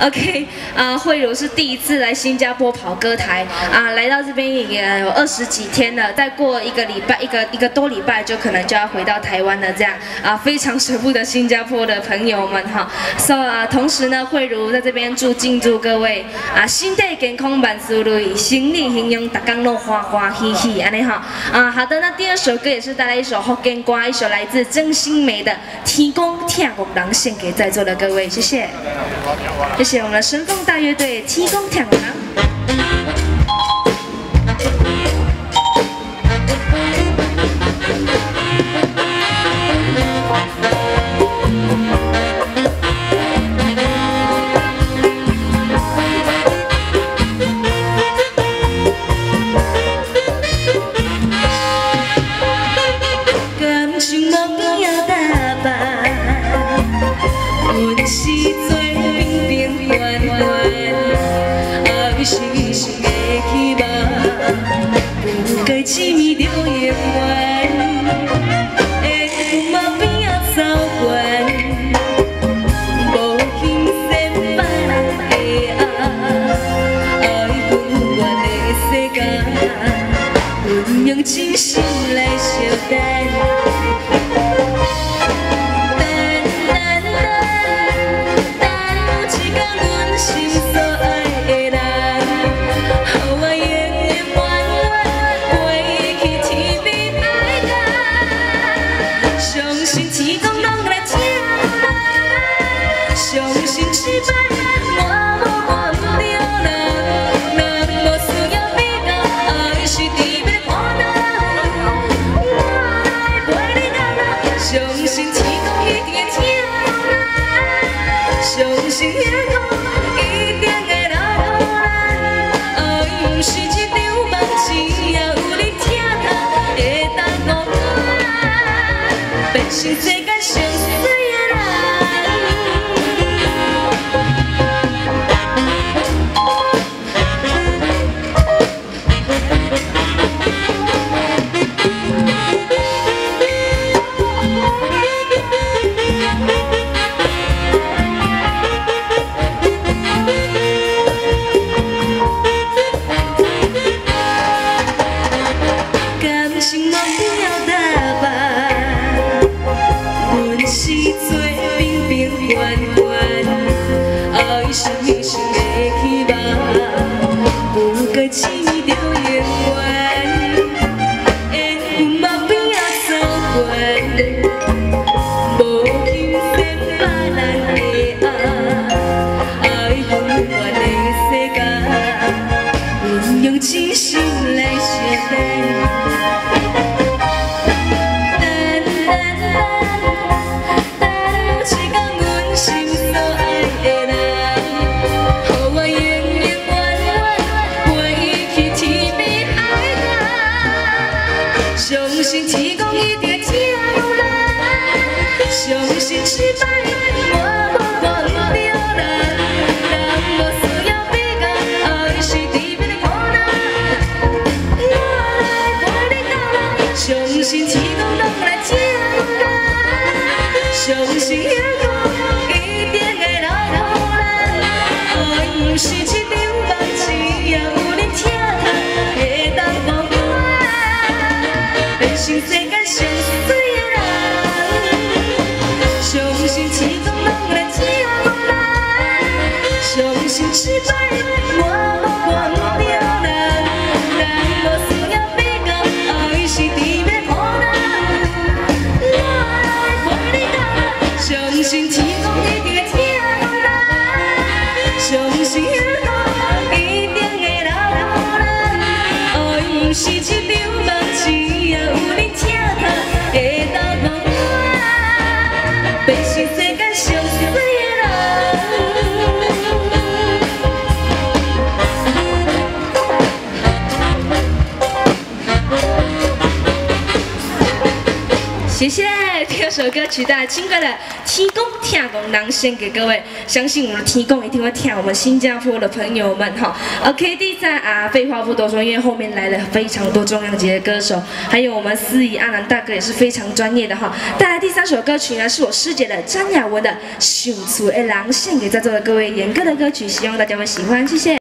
OK，啊，慧茹是第一次来新加坡跑歌台啊，来到这边也有二十几天了，再过一个礼拜，一个一个多礼拜就可能就要回到台湾了，这样啊，非常舍不得新加坡的朋友们哈。So 啊，同时呢，慧茹在这边祝敬祝各位啊，身体健康万事如意，心理形容大家都欢欢喜喜，安尼哈啊。好的，那第二首歌也是带来一首福建歌，一首来自曾心梅的《天公天公郎》，献给在座的各位，谢谢我们的神凤大乐队七公天王。该痴迷着永远。会有边仔走惯，无轻松别人的爱，爱不完的世界。阮用真心来相待。咱，相信失凡，爱相信天公一定会疼咱，相信失败我无怨不着人，人若需要比较，爱是甜蜜的单，变成世间上水的人。相信天公拢来疼咱，相信单，变成世间上水的人。谢谢。首歌曲带来轻快的《天公听公人》献给各位，相信我们的天公一定会听我们新加坡的朋友们哈。OK，第三啊，废话不多说，因为后面来了非常多重量级的歌手，还有我们司仪阿南大哥也是非常专业的哈。带来第三首歌曲呢，是我师姐的张雅文的《熊出的狼》，献给在座的各位严哥的歌曲，希望大家会喜欢，谢谢。